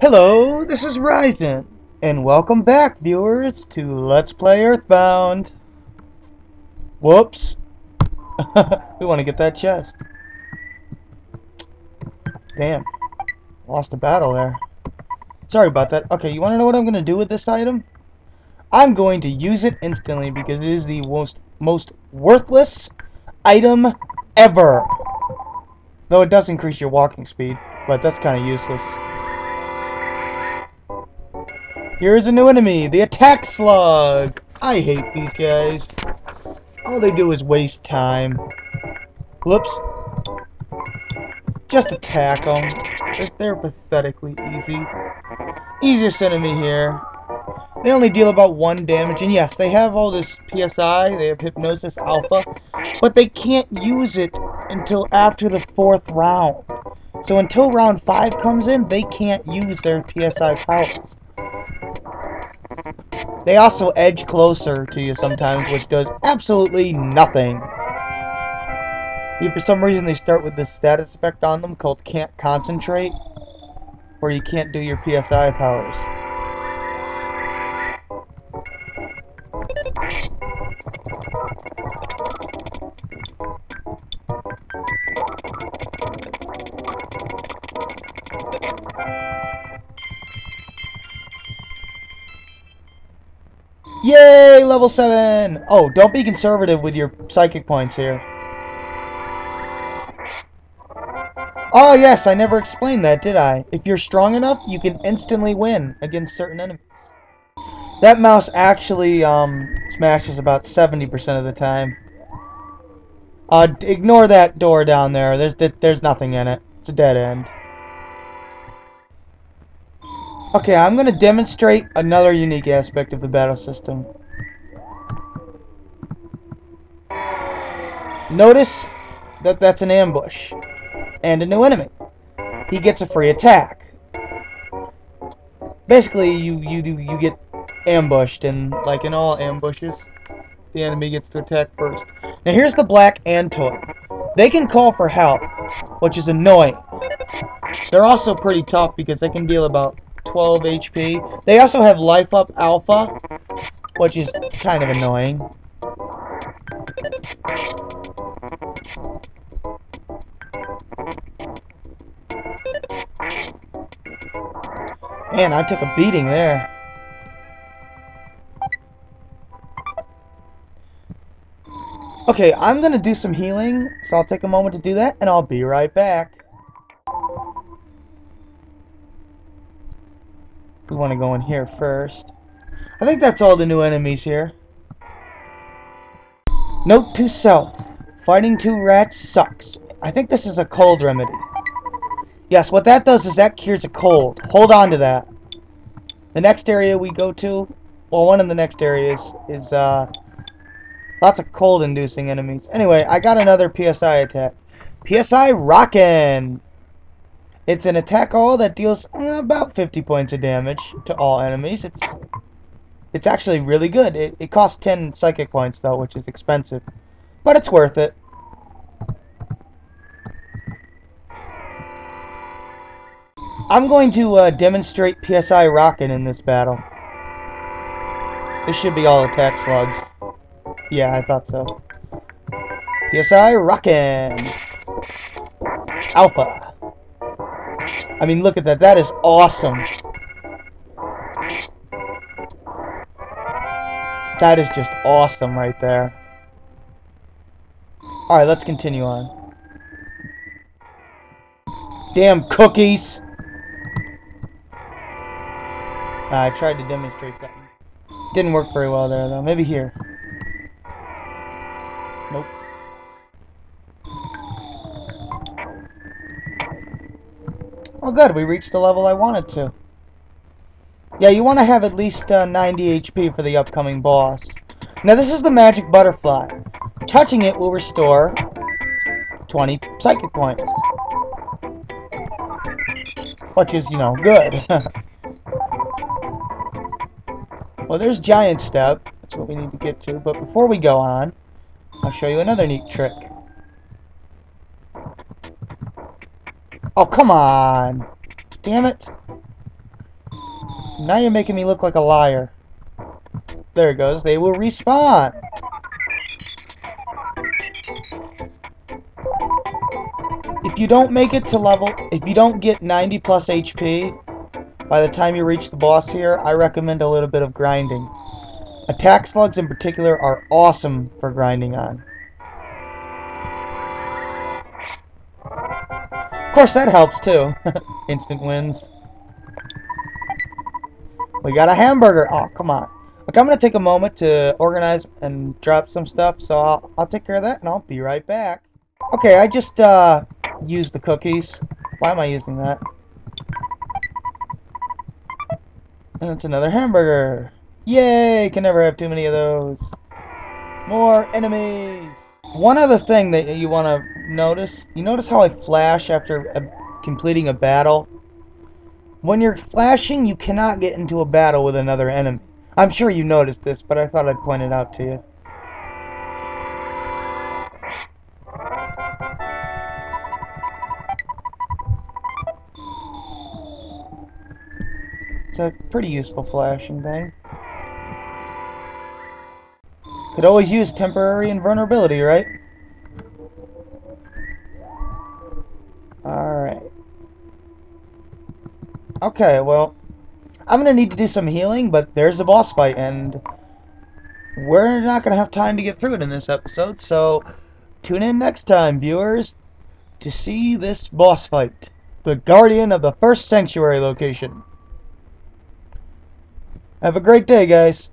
Hello, this is Raizhen, and welcome back, viewers, to Let's Play Earthbound. Whoops. we want to get that chest. Damn. Lost a battle there. Sorry about that. Okay, you want to know what I'm going to do with this item? I'm going to use it instantly because it is the most, most worthless item ever. Though it does increase your walking speed, but that's kind of useless. Here's a new enemy, the attack slug. I hate these guys. All they do is waste time. Whoops. Just attack them. They're pathetically easy. Easiest enemy here. They only deal about one damage, and yes, they have all this PSI, they have Hypnosis Alpha, but they can't use it until after the fourth round. So until round 5 comes in, they can't use their PSI powers. They also edge closer to you sometimes, which does absolutely nothing. If for some reason they start with this status effect on them called can't concentrate, where you can't do your PSI powers. Yay, level 7! Oh, don't be conservative with your psychic points here. Oh yes, I never explained that, did I? If you're strong enough, you can instantly win against certain enemies. That mouse actually um, smashes about 70% of the time. Uh, ignore that door down there. There's there's nothing in it. It's a dead end. Okay, I'm going to demonstrate another unique aspect of the battle system. Notice that that's an ambush and a new enemy. He gets a free attack. Basically, you you do you get ambushed, and like in all ambushes, the enemy gets to attack first. Now here's the black Antoid. They can call for help, which is annoying. They're also pretty tough because they can deal about 12 HP. They also have Life Up Alpha, which is kind of annoying. Man, I took a beating there. Okay, I'm gonna do some healing, so I'll take a moment to do that, and I'll be right back. We want to go in here first. I think that's all the new enemies here. Note to self. Fighting two rats sucks. I think this is a cold remedy. Yes, what that does is that cures a cold. Hold on to that. The next area we go to, well, one of the next areas is uh, lots of cold-inducing enemies. Anyway, I got another PSI attack. PSI Rockin'! It's an attack all that deals uh, about 50 points of damage to all enemies. It's it's actually really good. It, it costs 10 psychic points though, which is expensive. But it's worth it. I'm going to uh, demonstrate PSI Rockin' in this battle. This should be all attack slugs. Yeah, I thought so. PSI Rockin'! Alpha. I mean, look at that. That is awesome. That is just awesome right there. Alright, let's continue on. Damn cookies! Ah, I tried to demonstrate that. Didn't work very well there, though. Maybe here. Nope. Oh good, we reached the level I wanted to. Yeah, you want to have at least uh, 90 HP for the upcoming boss. Now this is the magic butterfly. Touching it will restore 20 psychic points. Which is, you know, good. well, there's Giant Step. That's what we need to get to. But before we go on, I'll show you another neat trick. Oh, come on. Damn it. Now you're making me look like a liar. There it goes. They will respawn. If you don't make it to level, if you don't get 90 plus HP by the time you reach the boss here, I recommend a little bit of grinding. Attack slugs in particular are awesome for grinding on. Course, that helps too. Instant wins. We got a hamburger. Oh, come on. Look, I'm going to take a moment to organize and drop some stuff, so I'll, I'll take care of that, and I'll be right back. Okay, I just uh, used the cookies. Why am I using that? And it's another hamburger. Yay! Can never have too many of those. More enemies! One other thing that you want to notice, you notice how I flash after uh, completing a battle? When you're flashing, you cannot get into a battle with another enemy. I'm sure you noticed this, but I thought I'd point it out to you. It's a pretty useful flashing thing. Could always use temporary invulnerability, right? Alright. Okay, well, I'm going to need to do some healing, but there's the boss fight, and we're not going to have time to get through it in this episode, so tune in next time, viewers, to see this boss fight. The Guardian of the First Sanctuary location. Have a great day, guys.